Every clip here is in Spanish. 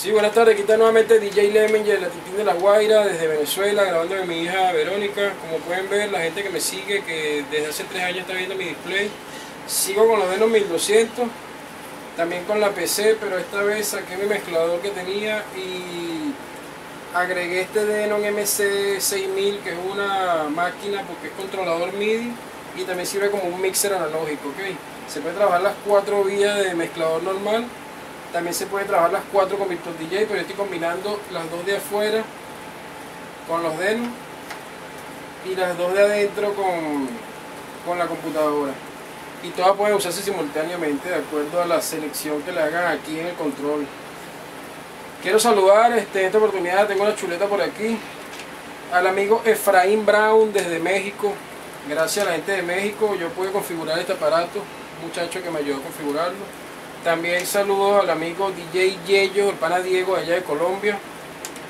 Sí, buenas tardes, aquí está nuevamente DJ Lemon, la Titín de la Guaira, desde Venezuela, grabando de mi hija Verónica. Como pueden ver, la gente que me sigue, que desde hace tres años está viendo mi display, sigo con los Denon 1200, también con la PC, pero esta vez saqué mi mezclador que tenía y agregué este Denon MC6000, que es una máquina porque es controlador MIDI y también sirve como un mixer analógico, ¿ok? Se puede trabajar las cuatro vías de mezclador normal también se puede trabajar las cuatro con Virtual DJ, pero yo estoy combinando las dos de afuera con los denos y las dos de adentro con, con la computadora. Y todas pueden usarse simultáneamente de acuerdo a la selección que le hagan aquí en el control. Quiero saludar este, esta oportunidad, tengo una chuleta por aquí, al amigo Efraín Brown desde México. Gracias a la gente de México yo pude configurar este aparato, un muchacho que me ayudó a configurarlo. También saludos al amigo DJ Yello, el pana Diego allá de Colombia.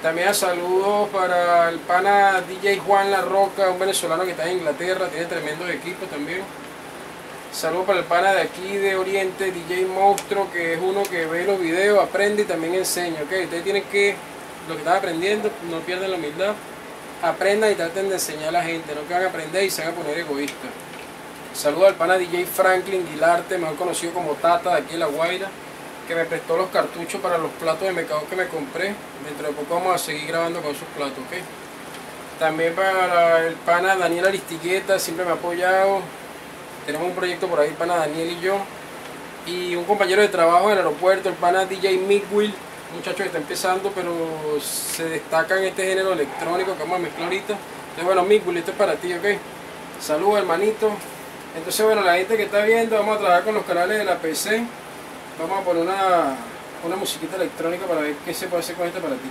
También saludos para el pana DJ Juan La Roca, un venezolano que está en Inglaterra, tiene tremendo equipo también. Saludos para el pana de aquí de Oriente, DJ Monstruo, que es uno que ve los videos, aprende y también enseña. ¿okay? Ustedes tienen que, lo que están aprendiendo, no pierdan la humildad, aprendan y traten de enseñar a la gente, no que van a aprender y se van a poner egoístas. Saludo al pana DJ Franklin Guilarte, mejor conocido como Tata de aquí en La Guaira, que me prestó los cartuchos para los platos de mercado que me compré. Dentro de poco vamos a seguir grabando con sus platos, ¿ok? También para el pana Daniel Aristigueta, siempre me ha apoyado. Tenemos un proyecto por ahí, el pana Daniel y yo. Y un compañero de trabajo en el aeropuerto, el pana DJ un muchacho que está empezando, pero se destaca en este género electrónico que vamos a mezclar ahorita. Entonces, bueno, Miguel, esto es para ti, ¿ok? Saludos, hermanito. Entonces, bueno, la gente que está viendo, vamos a trabajar con los canales de la PC. Vamos a poner una, una musiquita electrónica para ver qué se puede hacer con este aparatito.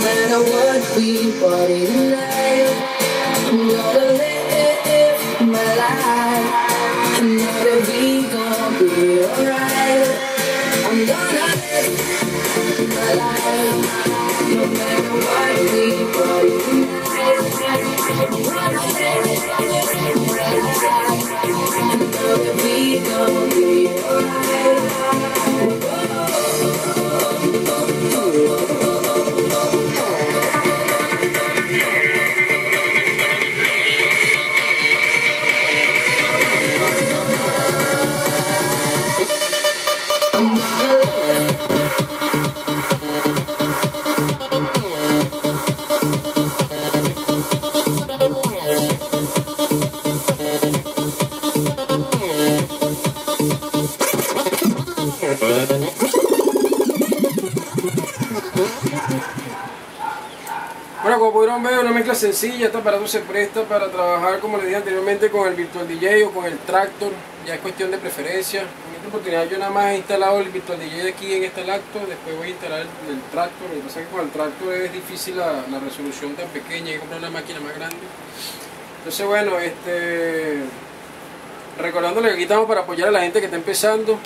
matter what we body tonight, we're gonna live. Bueno, como pudieron ver, una mezcla sencilla, este aparato se presta para trabajar, como les dije anteriormente, con el Virtual DJ o con el Tractor, ya es cuestión de preferencia. En esta oportunidad yo nada más he instalado el Virtual DJ aquí en este lacto, después voy a instalar el, Tractor, lo que pasa es que con el Tractor es difícil la, resolución tan pequeña, hay que comprar una máquina más grande. Entonces bueno, este recordándole que aquí estamos para apoyar a la gente que está empezando,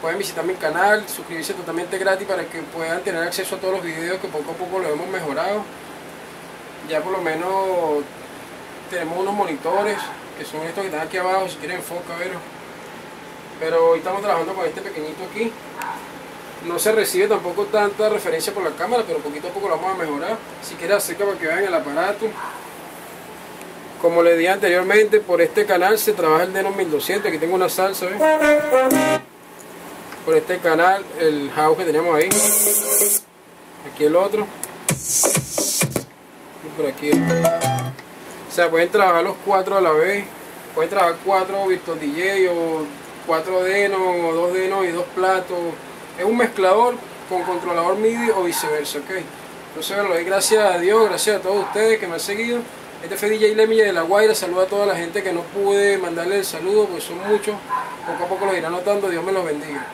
pueden visitar mi canal, suscribirse totalmente gratis para que puedan tener acceso a todos los videos que poco a poco lo hemos mejorado ya por lo menos tenemos unos monitores que son estos que están aquí abajo si quieren enfoca ver. Pero hoy estamos trabajando con este pequeñito aquí. No se recibe tampoco tanta referencia por la cámara pero poquito a poco lo vamos a mejorar. Si quieren acerca para que vean el aparato. Como les dije anteriormente por este canal se trabaja el Denon 1200 aquí tengo una salsa por este canal el house que teníamos ahí. Aquí el otro por aquí. O sea, pueden trabajar los cuatro a la vez. Pueden trabajar cuatro Virtual DJ o cuatro denos o dos denos y dos platos. Es un mezclador con controlador MIDI o viceversa, ok. Entonces, bueno, gracias a Dios, gracias a todos ustedes que me han seguido. Este fue DJ Lemilla de La Guaira. Saluda a toda la gente que no pude mandarle el saludo, porque son muchos. Poco a poco lo irán notando. Dios me los bendiga.